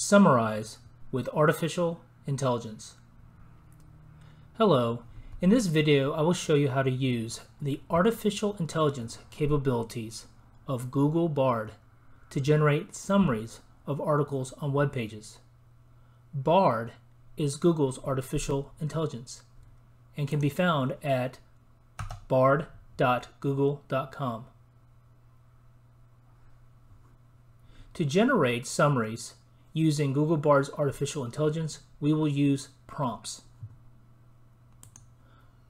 Summarize with Artificial Intelligence. Hello, in this video I will show you how to use the artificial intelligence capabilities of Google Bard to generate summaries of articles on web pages. Bard is Google's artificial intelligence and can be found at bard.google.com. To generate summaries using Google Bard's artificial intelligence, we will use prompts.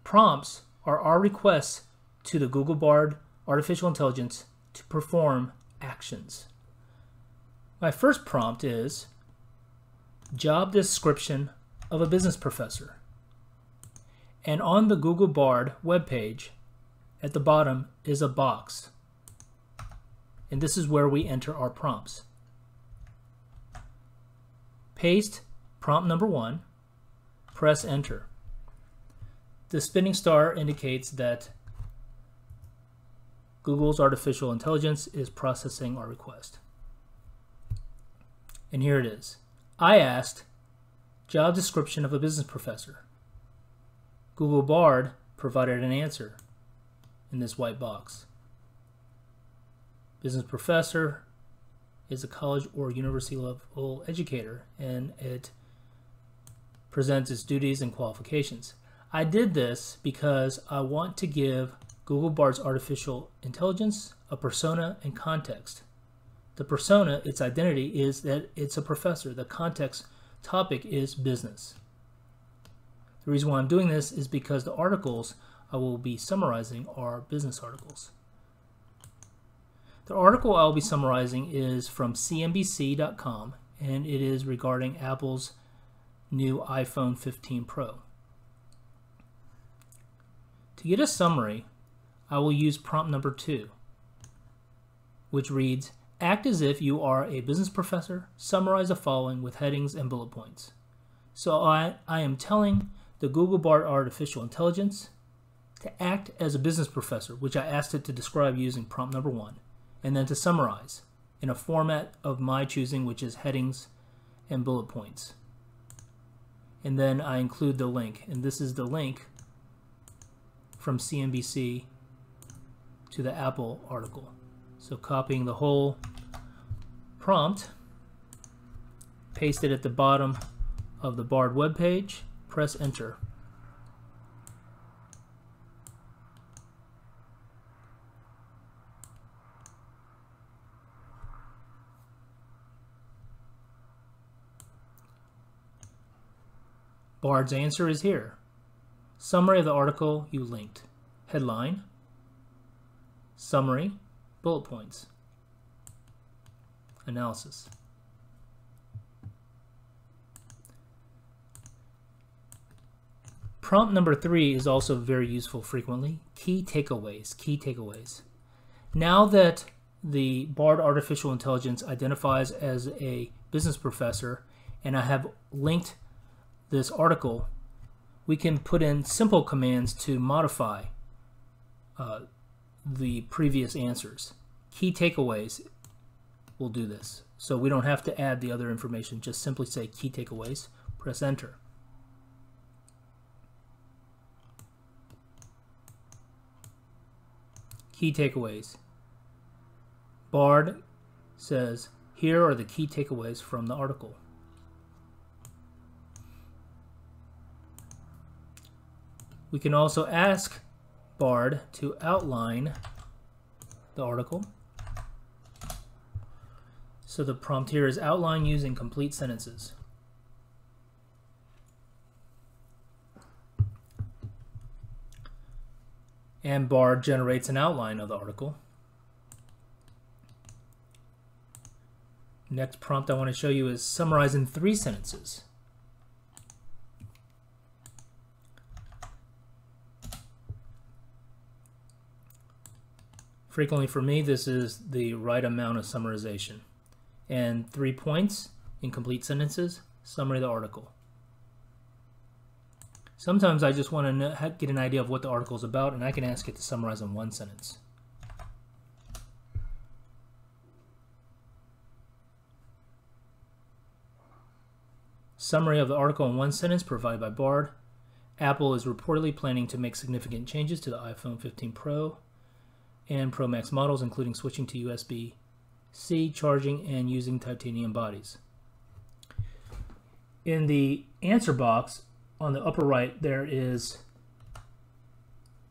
Prompts are our requests to the Google Bard artificial intelligence to perform actions. My first prompt is job description of a business professor. And on the Google Bard webpage, at the bottom is a box. And this is where we enter our prompts. Paste prompt number one, press enter. The spinning star indicates that Google's artificial intelligence is processing our request. And here it is. I asked, job description of a business professor. Google Bard provided an answer in this white box. Business professor, is a college or university level educator and it presents its duties and qualifications. I did this because I want to give Google Bard's artificial intelligence a persona and context. The persona, its identity, is that it's a professor. The context topic is business. The reason why I'm doing this is because the articles I will be summarizing are business articles. The article I'll be summarizing is from CNBC.com and it is regarding Apple's new iPhone 15 Pro. To get a summary, I will use prompt number two, which reads, Act as if you are a business professor, summarize the following with headings and bullet points. So I, I am telling the Google Bard Artificial Intelligence to act as a business professor, which I asked it to describe using prompt number one and then to summarize in a format of my choosing, which is headings and bullet points. And then I include the link, and this is the link from CNBC to the Apple article. So copying the whole prompt, paste it at the bottom of the Bard web page, press enter. Bard's answer is here. Summary of the article you linked. Headline, summary, bullet points, analysis. Prompt number three is also very useful frequently. Key takeaways, key takeaways. Now that the BARD artificial intelligence identifies as a business professor and I have linked this article, we can put in simple commands to modify uh, the previous answers. Key takeaways will do this. So we don't have to add the other information, just simply say key takeaways, press enter. Key takeaways. Bard says, here are the key takeaways from the article. We can also ask Bard to outline the article. So the prompt here is outline using complete sentences. And Bard generates an outline of the article. Next prompt I want to show you is summarize in three sentences. Frequently for me, this is the right amount of summarization. And three points in complete sentences, summary of the article. Sometimes I just want to get an idea of what the article is about, and I can ask it to summarize in one sentence. Summary of the article in one sentence provided by Bard. Apple is reportedly planning to make significant changes to the iPhone 15 Pro and Pro Max models, including switching to USB C charging and using titanium bodies. In the answer box on the upper right, there is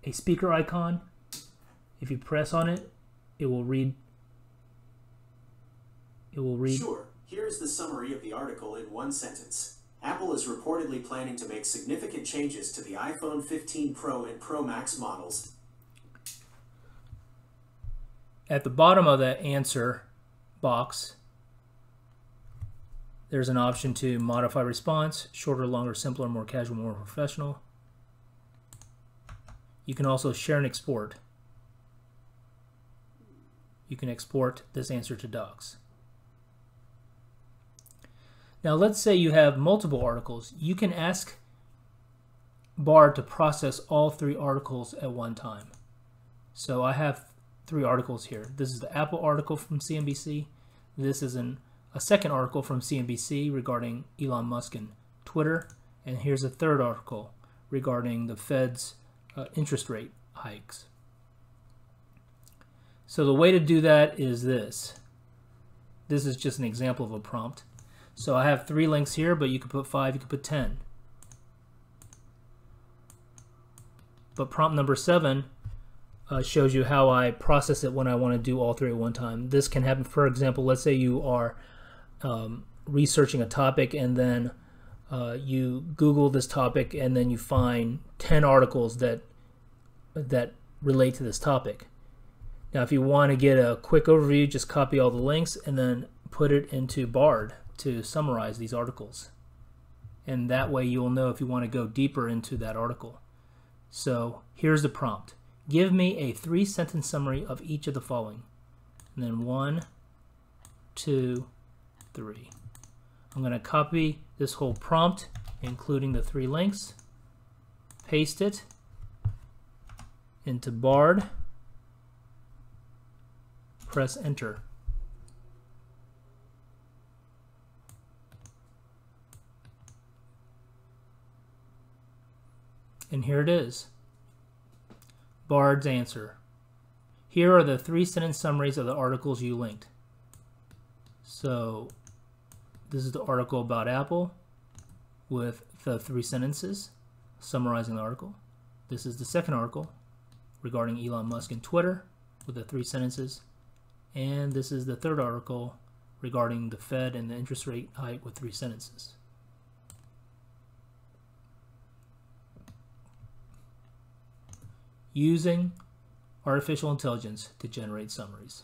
a speaker icon. If you press on it, it will read. It will read. Sure. Here's the summary of the article in one sentence. Apple is reportedly planning to make significant changes to the iPhone 15 Pro and Pro Max models. At the bottom of the answer box, there's an option to modify response, shorter, longer, simpler, more casual, more professional. You can also share and export. You can export this answer to docs. Now let's say you have multiple articles. You can ask Bard to process all three articles at one time. So I have three articles here. This is the Apple article from CNBC. This is an, a second article from CNBC regarding Elon Musk and Twitter. And here's a third article regarding the Fed's uh, interest rate hikes. So the way to do that is this. This is just an example of a prompt. So I have three links here, but you could put five, you could put 10. But prompt number seven uh, shows you how I process it when I want to do all three at one time. This can happen, for example, let's say you are um, researching a topic and then uh, you Google this topic and then you find 10 articles that that relate to this topic. Now, if you want to get a quick overview, just copy all the links and then put it into Bard to summarize these articles. And that way you'll know if you want to go deeper into that article. So here's the prompt. Give me a three sentence summary of each of the following. And then one, two, three. I'm going to copy this whole prompt, including the three links, paste it into Bard, press enter. And here it is. Bard's answer. Here are the three sentence summaries of the articles you linked. So this is the article about Apple with the three sentences summarizing the article. This is the second article regarding Elon Musk and Twitter with the three sentences. And this is the third article regarding the Fed and the interest rate hike with three sentences. Using artificial intelligence to generate summaries.